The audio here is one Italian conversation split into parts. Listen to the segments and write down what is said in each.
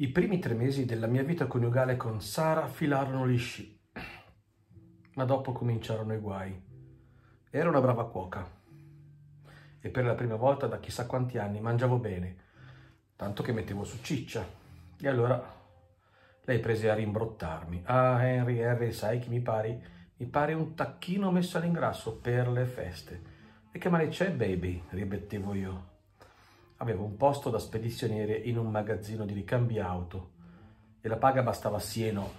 I primi tre mesi della mia vita coniugale con Sara filarono lisci, ma dopo cominciarono i guai. Era una brava cuoca e per la prima volta da chissà quanti anni mangiavo bene, tanto che mettevo su ciccia. E allora lei prese a rimbrottarmi. Ah, Henry, Henry, sai che mi pari? Mi pare un tacchino messo all'ingrasso per le feste. E che male c'è, baby? ribattevo io. Avevo un posto da spedizioniere in un magazzino di ricambi auto e la paga bastava sieno.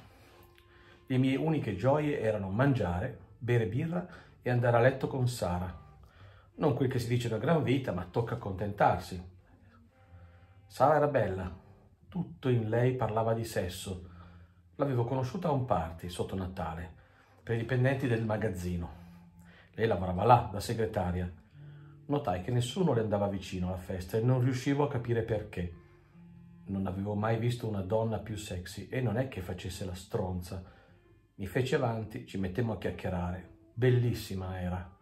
Le mie uniche gioie erano mangiare, bere birra e andare a letto con Sara. Non quel che si dice una gran vita, ma tocca accontentarsi. Sara era bella, tutto in lei parlava di sesso. L'avevo conosciuta a un party sotto Natale, per i dipendenti del magazzino. Lei lavorava là, da segretaria, notai che nessuno le andava vicino alla festa e non riuscivo a capire perché. Non avevo mai visto una donna più sexy e non è che facesse la stronza. Mi fece avanti, ci mettemmo a chiacchierare. Bellissima era.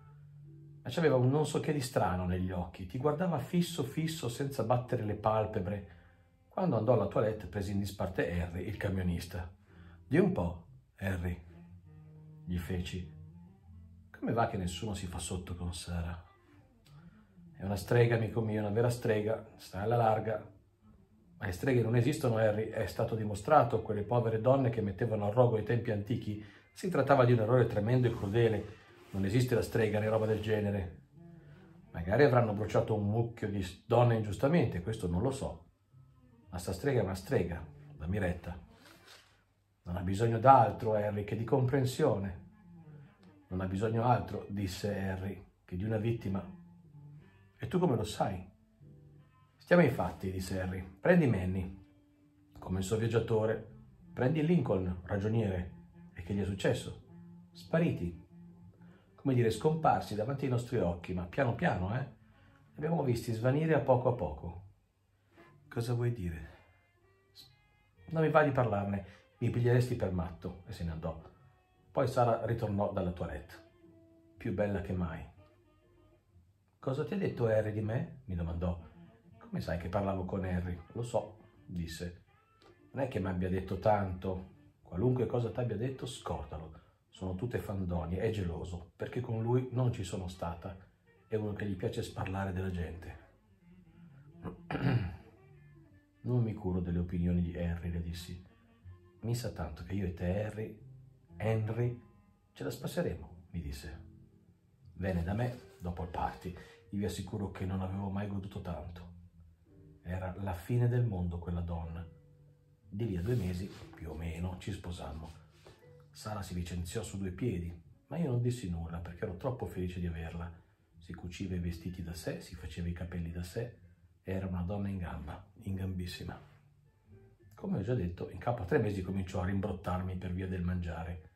Ma c'aveva un non so che di strano negli occhi. Ti guardava fisso fisso senza battere le palpebre. Quando andò alla toilette prese in disparte Harry, il camionista. Di un po', Harry, gli feci. Come va che nessuno si fa sotto con Sara? È una strega, amico mio, una vera strega, sta alla larga. Ma le streghe non esistono, Harry, è stato dimostrato. Quelle povere donne che mettevano a rogo ai tempi antichi, si trattava di un errore tremendo e crudele. Non esiste la strega né roba del genere. Magari avranno bruciato un mucchio di donne ingiustamente, questo non lo so. Ma sta strega è una strega, dammi retta. Non ha bisogno d'altro, Harry, che di comprensione. Non ha bisogno altro, disse Harry, che di una vittima e tu come lo sai? Stiamo ai fatti, disse Harry. Prendi Manny, come il suo viaggiatore. Prendi Lincoln, ragioniere. E che gli è successo? Spariti. Come dire, scomparsi davanti ai nostri occhi, ma piano piano, eh? Li abbiamo visti svanire a poco a poco. Cosa vuoi dire? Non mi va di parlarne, mi piglieresti per matto. E se ne andò. Poi Sara ritornò dalla toilette, più bella che mai. Cosa ti ha detto Harry di me? mi domandò. Come sai che parlavo con Harry? Lo so, disse. Non è che mi abbia detto tanto. Qualunque cosa ti abbia detto, scordalo. Sono tutte fandonie, è geloso, perché con lui non ci sono stata. È uno che gli piace sparlare della gente. Non mi curo delle opinioni di Harry, le dissi. Mi sa tanto che io e te, Harry, Henry, ce la spasseremo, mi disse. Venne da me dopo il party vi assicuro che non avevo mai goduto tanto. Era la fine del mondo quella donna. Di lì a due mesi, più o meno, ci sposammo. Sara si licenziò su due piedi, ma io non dissi nulla perché ero troppo felice di averla. Si cuciva i vestiti da sé, si faceva i capelli da sé, era una donna in gamba, in gambissima. Come ho già detto, in capo a tre mesi cominciò a rimbrottarmi per via del mangiare.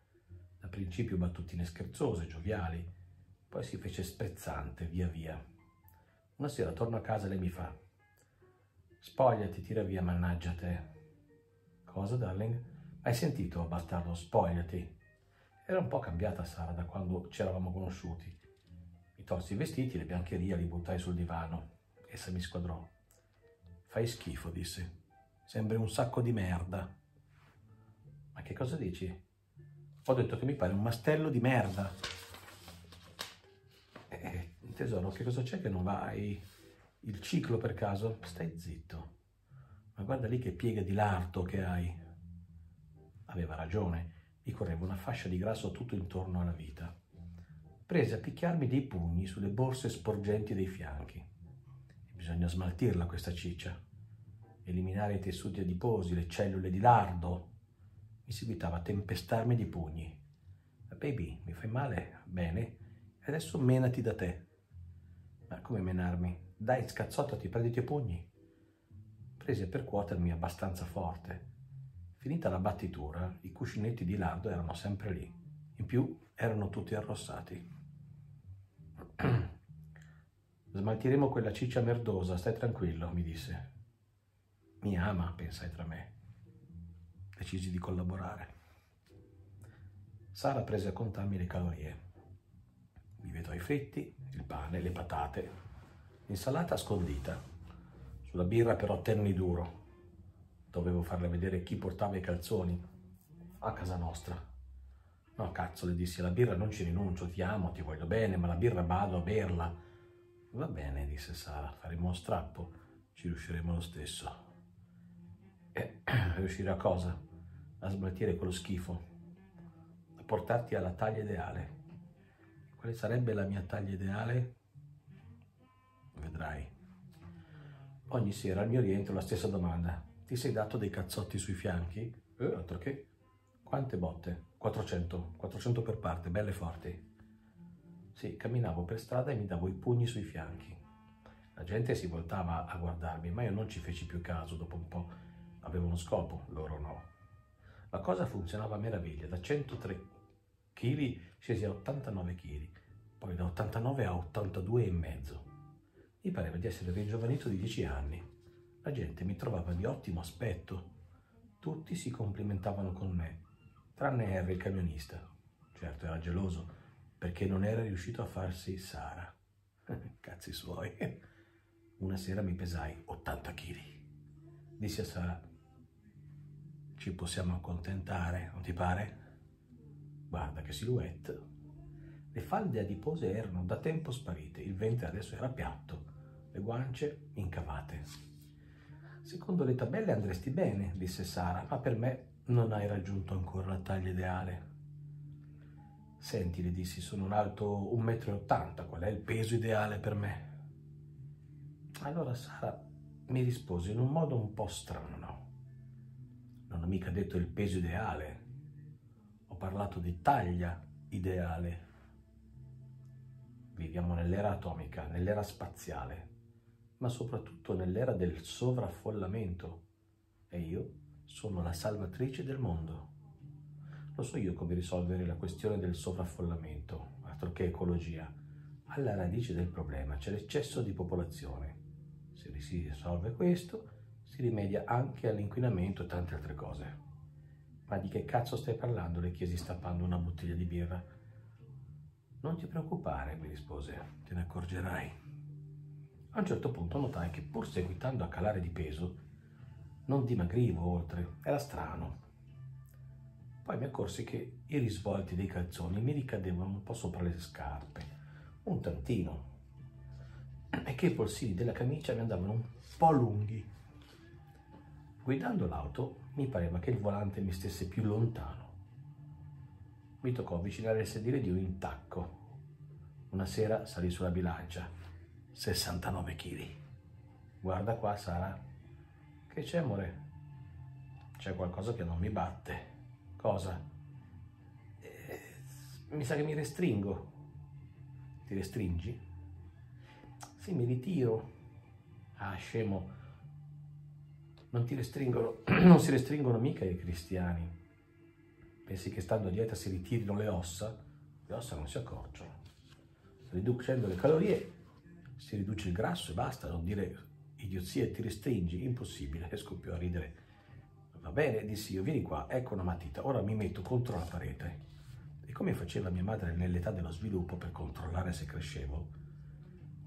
Da principio battutine scherzose, gioviali, poi si fece sprezzante via via. Una sera torno a casa e lei mi fa Spogliati, tira via, mannaggia te. Cosa, darling? Hai sentito, bastardo, spogliati. Era un po' cambiata Sara da quando ci eravamo conosciuti. Mi tolsi i vestiti, le biancherie, li buttai sul divano. Essa mi squadrò. Fai schifo, disse. Sembri un sacco di merda. Ma che cosa dici? Ho detto che mi pare un mastello di merda tesoro, che cosa c'è che non vai? Il ciclo per caso? Stai zitto. Ma guarda lì che piega di lardo che hai. Aveva ragione, mi correva una fascia di grasso tutto intorno alla vita. Prese a picchiarmi dei pugni sulle borse sporgenti dei fianchi. Bisogna smaltirla questa ciccia, eliminare i tessuti adiposi, le cellule di lardo. Mi seguitava a tempestarmi di pugni. Baby, mi fai male? Bene. Adesso menati da te. Ma come menarmi? Dai, scazzottati, prenditi i pugni. Prese a percuotermi abbastanza forte. Finita la battitura, i cuscinetti di lardo erano sempre lì. In più erano tutti arrossati. Smaltiremo quella ciccia merdosa, stai tranquillo, mi disse. Mi ama, pensai tra me. Decisi di collaborare. Sara prese a contarmi le calorie. Mi vedo i fritti, pane, le patate, l'insalata scondita. Sulla birra però tenni duro. dovevo farle vedere chi portava i calzoni a casa nostra. No, cazzo, le dissi, la birra non ci rinuncio, ti amo, ti voglio bene, ma la birra vado a berla. Va bene, disse Sara, faremo uno strappo, ci riusciremo lo stesso. E riuscire a cosa? A smaltire quello schifo, a portarti alla taglia ideale. Quale sarebbe la mia taglia ideale? Vedrai. Ogni sera al mio rientro la stessa domanda. Ti sei dato dei cazzotti sui fianchi? Eh, altro che. Quante botte? 400. 400 per parte, belle forti. Sì, camminavo per strada e mi davo i pugni sui fianchi. La gente si voltava a guardarmi, ma io non ci feci più caso dopo un po' avevo uno scopo, loro no. La cosa funzionava a meraviglia, da 103 kg scesi a 89 kg, poi da 89 a 82 e mezzo. Mi pareva di essere ringiovanito di 10 anni. La gente mi trovava di ottimo aspetto. Tutti si complimentavano con me, tranne Harry il camionista. Certo, era geloso, perché non era riuscito a farsi Sara. Cazzi suoi. Una sera mi pesai 80 kg. Dissi a Sara, ci possiamo accontentare, non ti pare? Guarda che silhouette. Le falde adipose erano da tempo sparite, il ventre adesso era piatto, le guance incavate. Secondo le tabelle andresti bene, disse Sara, ma per me non hai raggiunto ancora la taglia ideale. Senti, le dissi, sono un alto 1,80 m, qual è il peso ideale per me? Allora Sara mi rispose in un modo un po' strano non ho mica detto il peso ideale, parlato di taglia ideale. Viviamo nell'era atomica, nell'era spaziale, ma soprattutto nell'era del sovraffollamento e io sono la salvatrice del mondo. Lo so io come risolvere la questione del sovraffollamento, altro che ecologia. Alla radice del problema c'è l'eccesso di popolazione. Se si risolve questo, si rimedia anche all'inquinamento e tante altre cose. Ma di che cazzo stai parlando? le chiesi stappando una bottiglia di birra. Non ti preoccupare, mi rispose, te ne accorgerai. A un certo punto notai che pur seguitando a calare di peso, non dimagrivo oltre, era strano. Poi mi accorsi che i risvolti dei calzoni mi ricadevano un po' sopra le scarpe, un tantino, e che i polsini della camicia mi andavano un po' lunghi Guidando l'auto mi pareva che il volante mi stesse più lontano. Mi toccò avvicinare il sedile di un intacco. Una sera salì sulla bilancia. 69 kg. Guarda qua, Sara. Che c'è, amore? C'è qualcosa che non mi batte. Cosa? Eh, mi sa che mi restringo. Ti restringi? Sì, mi ritiro. Ah, scemo non, ti restringono, non si restringono mica i cristiani. Pensi che stando a dieta si ritirino le ossa? Le ossa non si accorciano. Riducendo le calorie si riduce il grasso e basta, non dire idiozie, ti restringi, impossibile. E scoppiò a ridere. Va bene, dissi io, vieni qua, ecco una matita, ora mi metto contro la parete. E come faceva mia madre nell'età dello sviluppo per controllare se crescevo,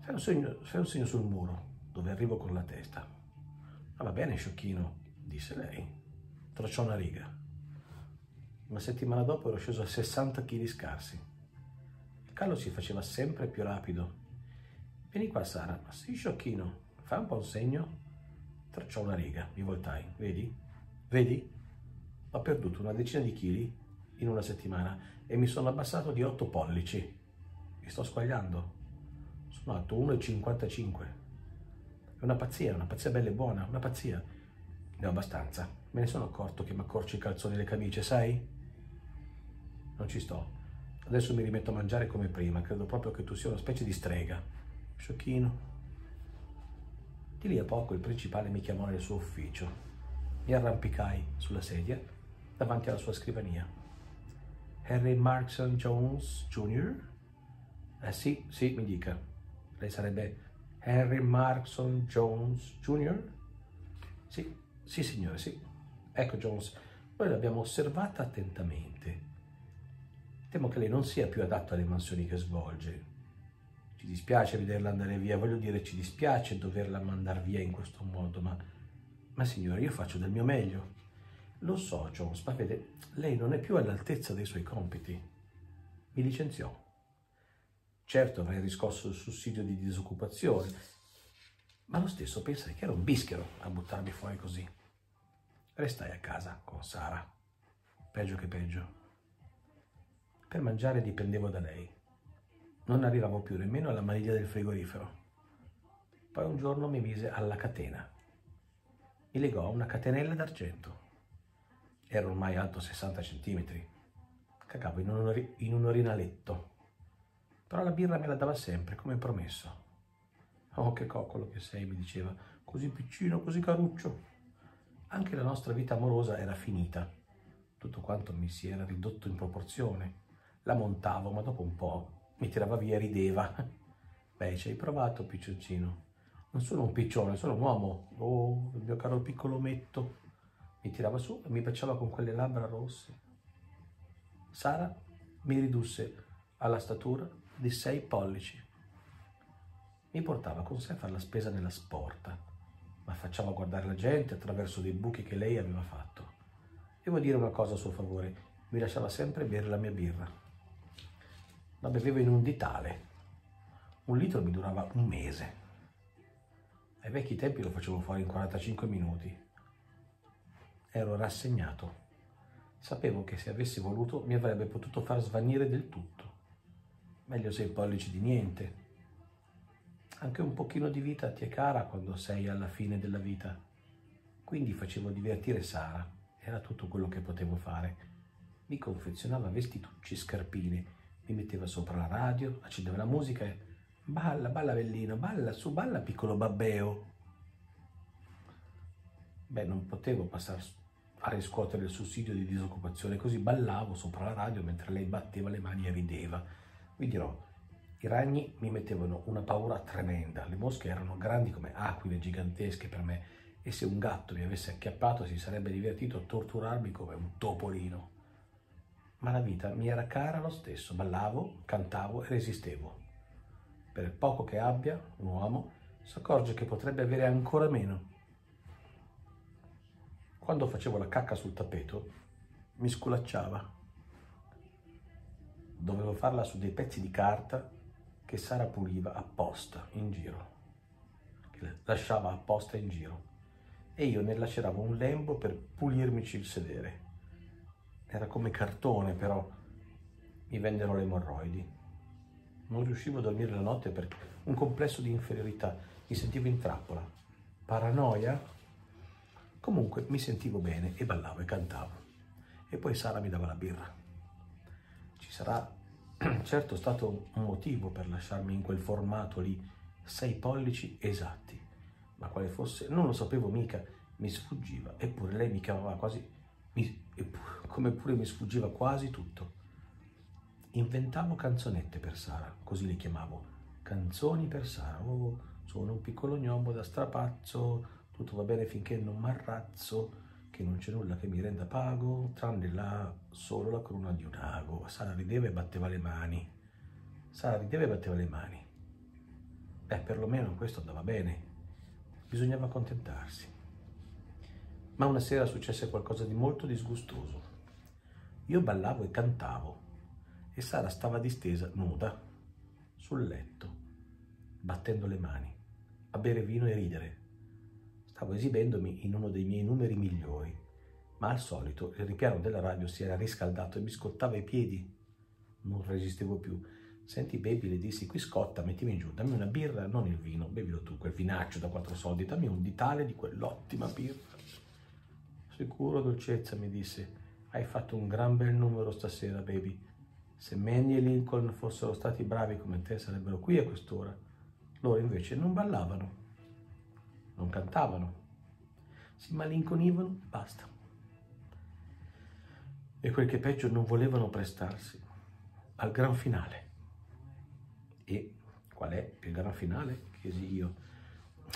fai un, fai un segno sul muro, dove arrivo con la testa. Ah, va bene, sciocchino, disse lei. Tracciò una riga. Una settimana dopo ero sceso a 60 kg scarsi. Il callo si faceva sempre più rapido. Vieni qua, Sara. Ma sì, sciocchino, fai un po' un segno. Tracciò una riga, mi voltai. Vedi? Vedi? Ho perduto una decina di chili in una settimana e mi sono abbassato di 8 pollici. Mi sto squagliando. Sono alto 1,55 una pazzia, una pazzia bella e buona, una pazzia. Ne ho abbastanza. Me ne sono accorto che mi accorci i calzoni e le camicie, sai? Non ci sto. Adesso mi rimetto a mangiare come prima. Credo proprio che tu sia una specie di strega. Sciocchino. Di lì a poco il principale mi chiamò nel suo ufficio. Mi arrampicai sulla sedia davanti alla sua scrivania. Harry Markson Jones Jr.? Eh sì, sì, mi dica. Lei sarebbe Henry Markson Jones Jr.? Sì, sì signore, sì. Ecco Jones, noi l'abbiamo osservata attentamente. Temo che lei non sia più adatto alle mansioni che svolge. Ci dispiace vederla andare via, voglio dire, ci dispiace doverla mandare via in questo modo, ma Ma signore, io faccio del mio meglio. Lo so, Jones, ma vede, lei non è più all'altezza dei suoi compiti. Mi licenziò. Certo avrei riscosso il sussidio di disoccupazione, ma lo stesso pensai che era un bischero a buttarmi fuori così. Restai a casa con Sara, peggio che peggio. Per mangiare dipendevo da lei. Non arrivavo più nemmeno alla maniglia del frigorifero. Poi un giorno mi mise alla catena. Mi legò una catenella d'argento. Ero ormai alto 60 centimetri. Cagavo in un, in un orinaletto. Però la birra me la dava sempre, come promesso. Oh, che coccolo che sei, mi diceva, così piccino, così caruccio. Anche la nostra vita amorosa era finita. Tutto quanto mi si era ridotto in proporzione la montavo, ma dopo un po' mi tirava via e rideva. Beh, ci hai provato, piccioncino. Non sono un piccione, sono un uomo. Oh, il mio caro piccolo metto. Mi tirava su e mi baciava con quelle labbra rosse. Sara mi ridusse alla statura di sei pollici. Mi portava con sé a fare la spesa nella sporta, ma facciava guardare la gente attraverso dei buchi che lei aveva fatto. Devo dire una cosa a suo favore, mi lasciava sempre bere la mia birra la bevevo in un ditale. Un litro mi durava un mese. Ai vecchi tempi lo facevo fuori in 45 minuti. Ero rassegnato. Sapevo che se avessi voluto mi avrebbe potuto far svanire del tutto. Meglio sei pollici di niente. Anche un pochino di vita ti è cara quando sei alla fine della vita. Quindi facevo divertire Sara. Era tutto quello che potevo fare. Mi confezionava vestitucci, scarpine mi metteva sopra la radio, accendeva la musica e balla, balla bellino, balla su, balla piccolo babbeo. Beh, non potevo passare a riscuotere il sussidio di disoccupazione, così ballavo sopra la radio mentre lei batteva le mani e rideva. Vi dirò, i ragni mi mettevano una paura tremenda, le mosche erano grandi come aquile gigantesche per me e se un gatto mi avesse acchiappato si sarebbe divertito a torturarmi come un topolino ma la vita mi era cara lo stesso, ballavo, cantavo e resistevo. Per il poco che abbia, un uomo si accorge che potrebbe avere ancora meno. Quando facevo la cacca sul tappeto, mi sculacciava. Dovevo farla su dei pezzi di carta che Sara puliva apposta in giro, che lasciava apposta in giro, e io ne laceravo un lembo per pulirmici il sedere era come cartone, però mi vennero le emorroidi. Non riuscivo a dormire la notte per un complesso di inferiorità, mi sentivo in trappola. Paranoia? Comunque mi sentivo bene e ballavo e cantavo. E poi Sara mi dava la birra. Sarà certo stato un motivo per lasciarmi in quel formato lì, sei pollici esatti, ma quale fosse non lo sapevo mica, mi sfuggiva, eppure lei mi chiamava quasi mi, come pure mi sfuggiva quasi tutto. Inventavo canzonette per Sara, così le chiamavo. Canzoni per Sara. Oh, sono un piccolo gnombo da strapazzo, tutto va bene finché non m'arrazzo, che non c'è nulla che mi renda pago, tranne là solo la cruna di un ago. Sara rideva e batteva le mani. Sara rideva e batteva le mani. Beh, perlomeno questo andava bene. Bisognava accontentarsi. Ma una sera successe qualcosa di molto disgustoso. Io ballavo e cantavo e Sara stava distesa, nuda, sul letto, battendo le mani, a bere vino e ridere. Stavo esibendomi in uno dei miei numeri migliori, ma al solito il ripiano della radio si era riscaldato e mi scottava i piedi. Non resistevo più. Senti, baby, le dissi, qui scotta, mettimi giù, dammi una birra, non il vino, bevilo tu, quel vinaccio da quattro soldi, dammi un ditale di quell'ottima birra. Sicuro, dolcezza, mi disse, hai fatto un gran bel numero stasera, baby. Se Mandy e Lincoln fossero stati bravi come te sarebbero qui a quest'ora. Loro invece non ballavano, non cantavano, si malinconivano e basta. E quel che peggio non volevano prestarsi al gran finale. E qual è il gran finale? Chiesi io.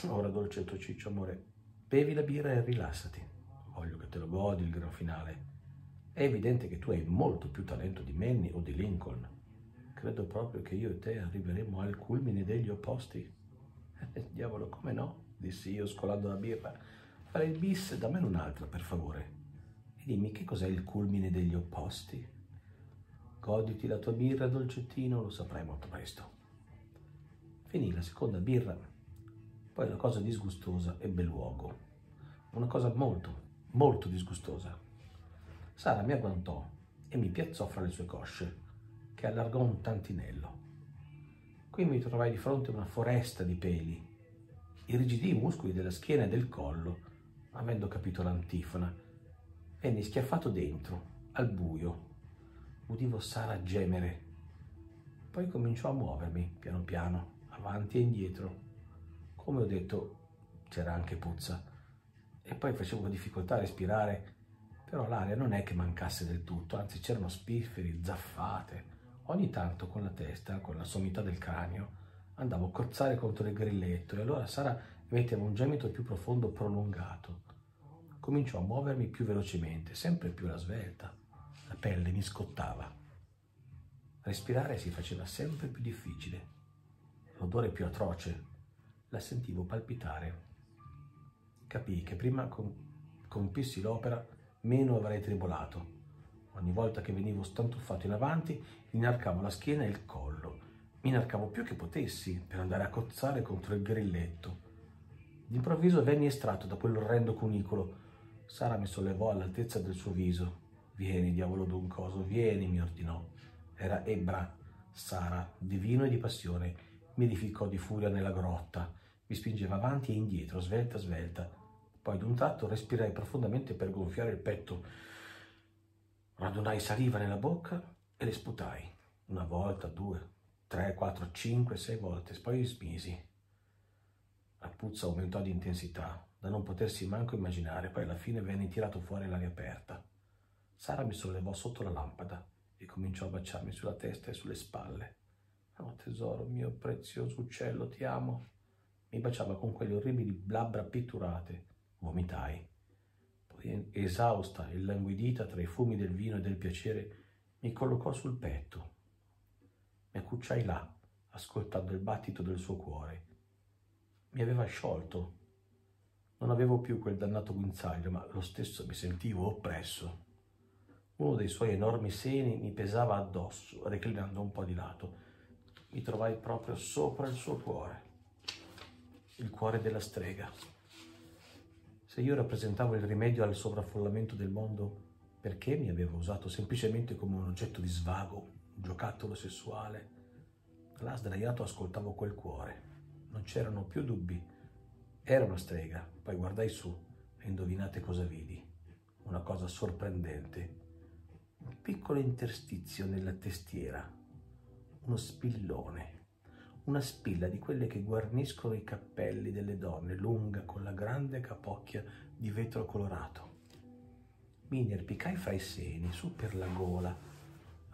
Ora, dolcetto ciccio, amore, bevi la birra e rilassati voglio che te lo godi il gran finale. È evidente che tu hai molto più talento di Manny o di Lincoln. Credo proprio che io e te arriveremo al culmine degli opposti. Diavolo, come no? Dissi io scolando la birra. Fare il bis, dammene un'altra, per favore. E dimmi che cos'è il culmine degli opposti. Goditi la tua birra, dolcettino, lo saprai molto presto. Finì la seconda birra, poi la cosa disgustosa ebbe luogo. Una cosa molto, molto disgustosa. Sara mi agguantò e mi piazzò fra le sue cosce, che allargò un tantinello. Qui mi trovai di fronte a una foresta di peli. Irrigidì i muscoli della schiena e del collo, avendo capito l'antifona. Venni schiaffato dentro, al buio. Udivo Sara gemere. Poi cominciò a muovermi, piano piano, avanti e indietro. Come ho detto, c'era anche puzza. E poi facevo difficoltà a respirare, però l'aria non è che mancasse del tutto, anzi c'erano spifferi, zaffate Ogni tanto con la testa, con la sommità del cranio, andavo a cozzare contro il grilletto e allora Sara metteva un gemito più profondo prolungato. Cominciò a muovermi più velocemente, sempre più alla svelta. La pelle mi scottava. Respirare si faceva sempre più difficile. L'odore più atroce. La sentivo palpitare. Capii che prima compissi l'opera, meno avrei tribolato Ogni volta che venivo stantuffato in avanti, inarcavo la schiena e il collo. Mi inarcavo più che potessi per andare a cozzare contro il grilletto. D'improvviso venni estratto da quell'orrendo cunicolo. Sara mi sollevò all'altezza del suo viso. Vieni, diavolo d'un coso, vieni, mi ordinò. Era Ebra, Sara, divino e di passione. Mi edificò di furia nella grotta. Mi spingeva avanti e indietro, svelta, svelta. Poi d'un tratto respirai profondamente per gonfiare il petto Radunai saliva nella bocca e le sputai. Una volta, due, tre, quattro, cinque, sei volte, poi smisi. La puzza aumentò di intensità, da non potersi manco immaginare, poi alla fine venne tirato fuori l'aria aperta. Sara mi sollevò sotto la lampada e cominciò a baciarmi sulla testa e sulle spalle. Oh tesoro mio prezioso uccello, ti amo. Mi baciava con quelle orribili labbra pitturate. Vomitai esausta e languidita tra i fumi del vino e del piacere, mi collocò sul petto. Mi accucciai là, ascoltando il battito del suo cuore. Mi aveva sciolto. Non avevo più quel dannato guinzaglio, ma lo stesso mi sentivo oppresso. Uno dei suoi enormi seni mi pesava addosso, reclinando un po' di lato. Mi trovai proprio sopra il suo cuore, il cuore della strega. Se io rappresentavo il rimedio al sovraffollamento del mondo, perché mi aveva usato semplicemente come un oggetto di svago, giocattolo sessuale? Là sdraiato ascoltavo quel cuore. Non c'erano più dubbi. Era una strega. Poi guardai su e indovinate cosa vidi. Una cosa sorprendente. Un piccolo interstizio nella testiera. Uno spillone una spilla di quelle che guarniscono i cappelli delle donne, lunga con la grande capocchia di vetro colorato. Mi inerpicai fra i seni, su per la gola,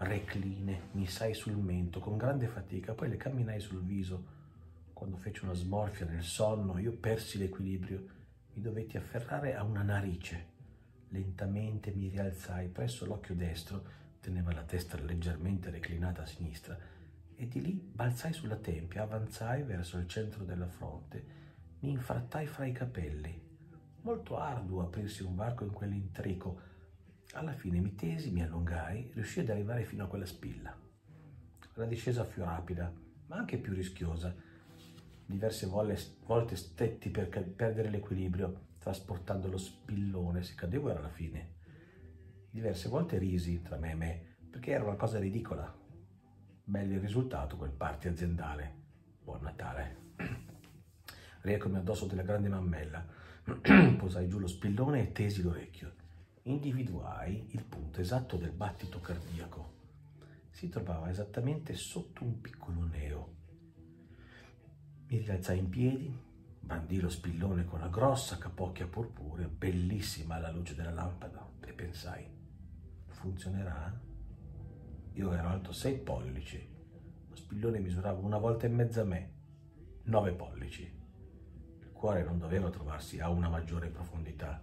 recline, mi sai sul mento, con grande fatica, poi le camminai sul viso. Quando fece una smorfia nel sonno, io persi l'equilibrio, mi dovetti afferrare a una narice. Lentamente mi rialzai presso l'occhio destro, teneva la testa leggermente reclinata a sinistra, e di lì balzai sulla tempia, avanzai verso il centro della fronte, mi infrattai fra i capelli. Molto arduo aprirsi un varco in quell'intrico. Alla fine mi tesi, mi allungai, riuscii ad arrivare fino a quella spilla. La discesa fu rapida, ma anche più rischiosa. Diverse volte stetti per perdere l'equilibrio, trasportando lo spillone, se cadevo era la fine. Diverse volte risi tra me e me, perché era una cosa ridicola, Bello il risultato quel party aziendale. Buon Natale. Rieccomi addosso della grande mammella. Posai giù lo spillone e tesi l'orecchio. Individuai il punto esatto del battito cardiaco. Si trovava esattamente sotto un piccolo neo. Mi rialzai in piedi, bandì lo spillone con la grossa capocchia purpurea, bellissima alla luce della lampada, e pensai, funzionerà? Io ero alto 6 pollici, lo spillone misurava una volta e mezza me, 9 pollici. Il cuore non doveva trovarsi a una maggiore profondità.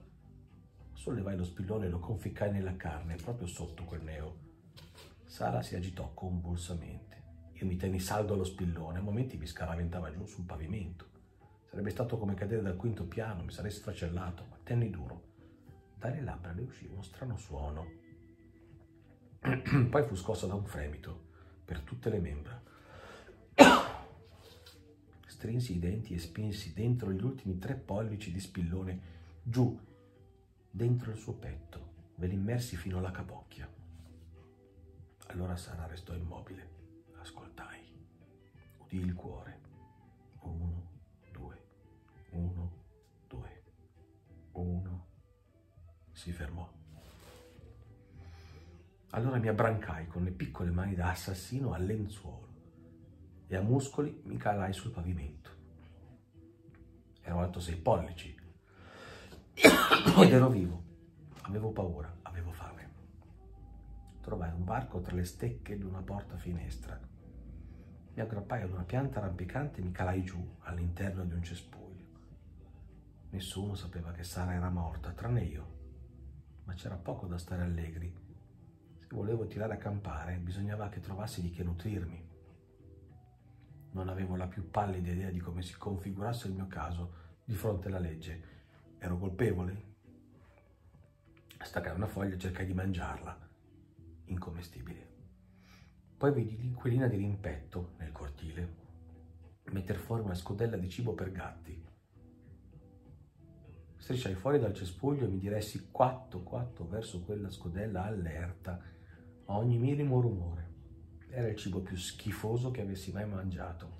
Sollevai lo spillone e lo conficcai nella carne, proprio sotto quel neo. Sara si agitò convulsamente. Io mi tenni saldo allo spillone, a momenti mi scaraventava giù sul pavimento. Sarebbe stato come cadere dal quinto piano, mi sarei sfracellato, ma tenni duro. Dalle labbra le uscì uno strano suono. Poi fu scossa da un fremito per tutte le membra. Strinsi i denti e spinsi dentro gli ultimi tre pollici di spillone giù, dentro il suo petto, ve li immersi fino alla capocchia. Allora Sara restò immobile. Ascoltai. Udì il cuore. Uno, due, uno, due, uno. Si fermò. Allora mi abbrancai con le piccole mani da assassino al lenzuolo e a muscoli mi calai sul pavimento. Ero alto sei pollici ed ero vivo. Avevo paura, avevo fame. Trovai un varco tra le stecche di una porta finestra. Mi aggrappai ad una pianta rampicante e mi calai giù all'interno di un cespuglio. Nessuno sapeva che Sara era morta, tranne io. Ma c'era poco da stare allegri. Se volevo tirare a campare, bisognava che trovassi di che nutrirmi. Non avevo la più pallida idea di come si configurasse il mio caso di fronte alla legge. Ero colpevole? Staccai una foglia e cercai di mangiarla, incommestibile. Poi vidi l'inquilina di rimpetto nel cortile metter fuori una scodella di cibo per gatti. Strisciai fuori dal cespuglio e mi diressi quatto quatto verso quella scodella allerta a ogni minimo rumore. Era il cibo più schifoso che avessi mai mangiato.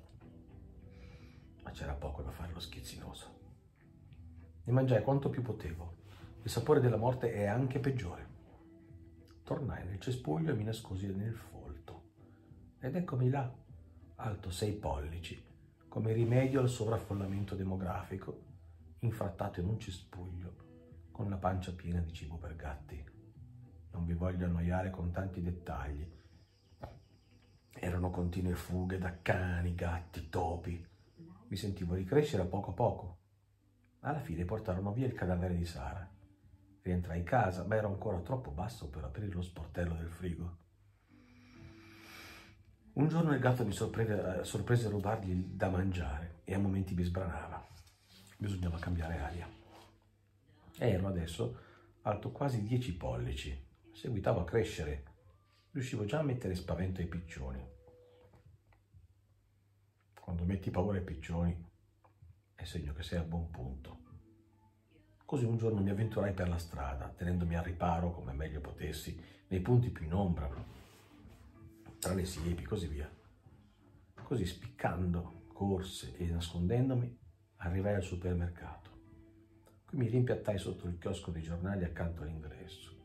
Ma c'era poco da farlo schizzinoso. Ne mangiai quanto più potevo. Il sapore della morte è anche peggiore. Tornai nel cespuglio e mi nascosi nel folto. Ed eccomi là, alto sei pollici, come rimedio al sovraffollamento demografico, infrattato in un cespuglio, con la pancia piena di cibo per gatti. Non vi voglio annoiare con tanti dettagli, Erano continue fughe da cani, gatti, topi. Mi sentivo ricrescere a poco a poco. Alla fine portarono via il cadavere di Sara. Rientrai in casa, ma ero ancora troppo basso per aprire lo sportello del frigo. Un giorno il gatto mi sorprese, sorprese a rubargli da mangiare e a momenti mi sbranava. Bisognava cambiare aria. Ero adesso alto quasi dieci pollici. Seguitavo a crescere riuscivo già a mettere spavento ai piccioni. Quando metti paura ai piccioni è segno che sei a buon punto. Così un giorno mi avventurai per la strada, tenendomi al riparo come meglio potessi, nei punti più in ombra, tra le siepi, così via. Così spiccando corse e nascondendomi, arrivai al supermercato. Qui mi rimpiattai sotto il chiosco dei giornali accanto all'ingresso.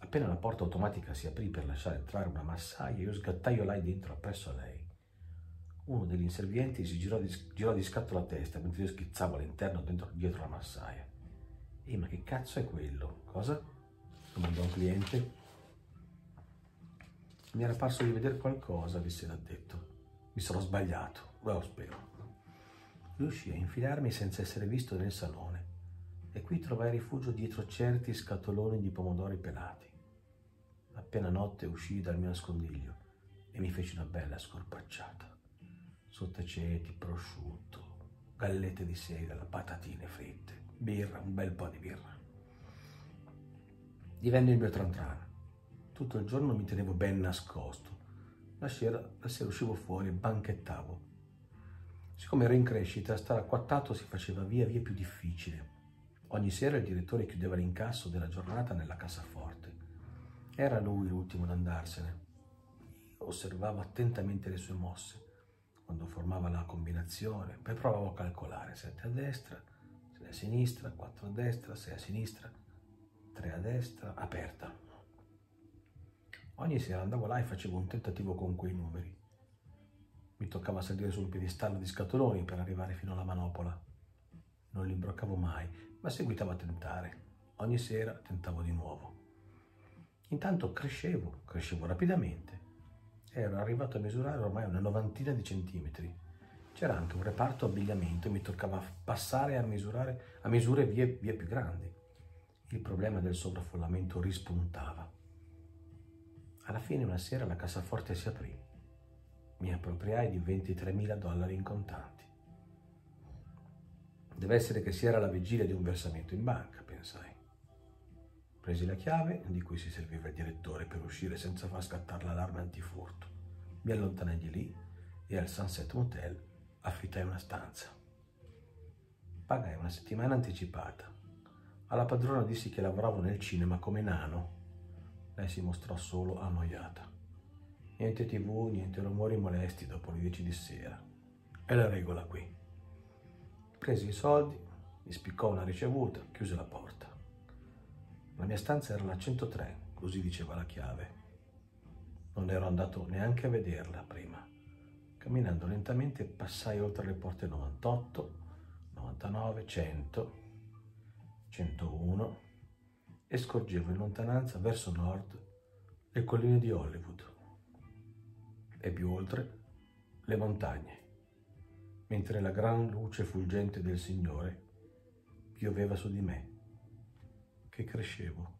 Appena la porta automatica si aprì per lasciare entrare una massaia, io sgattaiolai dentro appresso a lei. Uno degli inservienti si girò di, girò di scatto la testa mentre io schizzavo all'interno dentro, dietro la massaia. Ehi, ma che cazzo è quello? Cosa? domandò un cliente. Mi era parso di vedere qualcosa, disse l'addetto. Mi sarò sbagliato, lo spero. Riuscì a infilarmi senza essere visto nel salone e qui trovai rifugio dietro certi scatoloni di pomodori pelati. Appena notte uscii dal mio nascondiglio e mi feci una bella scorpacciata. Sottaceti, prosciutto, gallette di segala, patatine fritte, birra, un bel po' di birra. Divenne il mio tran tran. Tutto il giorno mi tenevo ben nascosto. La sera, la sera uscivo fuori e banchettavo. Siccome ero in crescita, stare acquattato si faceva via via più difficile. Ogni sera il direttore chiudeva l'incasso della giornata nella cassaforte. Era lui l'ultimo ad andarsene. Osservavo attentamente le sue mosse. Quando formava la combinazione, poi provavo a calcolare 7 a destra, 6 a sinistra, 4 a destra, 6 a sinistra, 3 a destra, aperta. Ogni sera andavo là e facevo un tentativo con quei numeri. Mi toccava salire sul piedistallo di scatoloni per arrivare fino alla manopola. Non li imbroccavo mai, ma seguitavo a tentare. Ogni sera tentavo di nuovo. Intanto crescevo, crescevo rapidamente. Ero arrivato a misurare ormai una novantina di centimetri. C'era anche un reparto abbigliamento e mi toccava passare a, misurare, a misure vie, vie più grandi. Il problema del sovraffollamento rispuntava. Alla fine una sera la cassaforte si aprì. Mi appropriai di 23.000 dollari in contanti. Deve essere che si era alla vigilia di un versamento in banca. Presi la chiave di cui si serviva il direttore per uscire senza far scattare l'allarme antifurto. Mi allontanai di lì e al Sunset Motel affittai una stanza. Pagai una settimana anticipata. Alla padrona dissi che lavoravo nel cinema come nano. Lei si mostrò solo annoiata. Niente tv, niente rumori molesti dopo le 10 di sera. È la regola qui. Presi i soldi, mi spiccò una ricevuta, chiuse la porta. La mia stanza era la 103, così diceva la chiave. Non ero andato neanche a vederla prima. Camminando lentamente passai oltre le porte 98, 99, 100, 101 e scorgevo in lontananza verso nord le colline di Hollywood e più oltre le montagne, mentre la gran luce fulgente del Signore pioveva su di me, che crescevo.